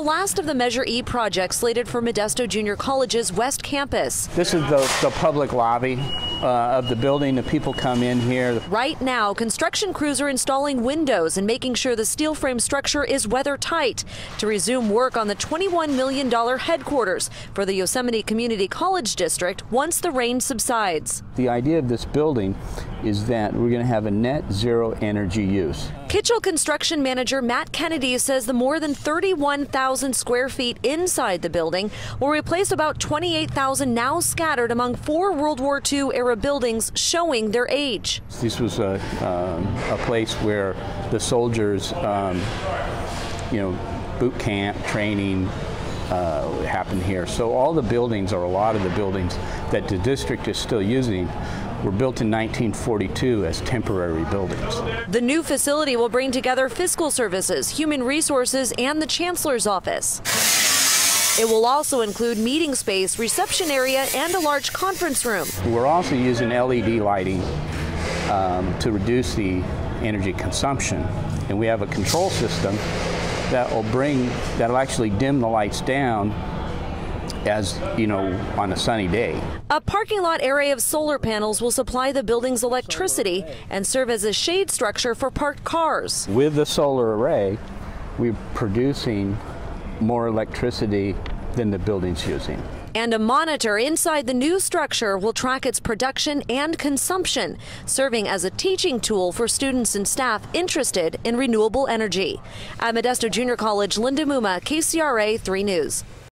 the last of the Measure E projects slated for Modesto Junior College's West Campus. This is the, the public lobby uh, of the building. The people come in here. Right now, construction crews are installing windows and making sure the steel frame structure is weather tight to resume work on the $21 million headquarters for the Yosemite Community College District once the rain subsides. The idea of this building is that we're going to have a net zero energy use. Kitchell construction manager Matt Kennedy says the more than 31,000 square feet inside the building will replace about 28,000 now scattered among four World War II era buildings showing their age. This was a, um, a place where the soldiers, um, you know, boot camp, training, uh, happened here. So all the buildings, or a lot of the buildings that the district is still using, were built in 1942 as temporary buildings. The new facility will bring together fiscal services, human resources, and the chancellor's office. It will also include meeting space, reception area, and a large conference room. We're also using LED lighting um, to reduce the energy consumption. And we have a control system that will bring, that'll actually dim the lights down as, you know, on a sunny day. A parking lot area of solar panels will supply the building's electricity and serve as a shade structure for parked cars. With the solar array, we're producing more electricity than the building's using. And a monitor inside the new structure will track its production and consumption, serving as a teaching tool for students and staff interested in renewable energy. At Modesto Junior College, Linda Mumma, KCRA 3 News.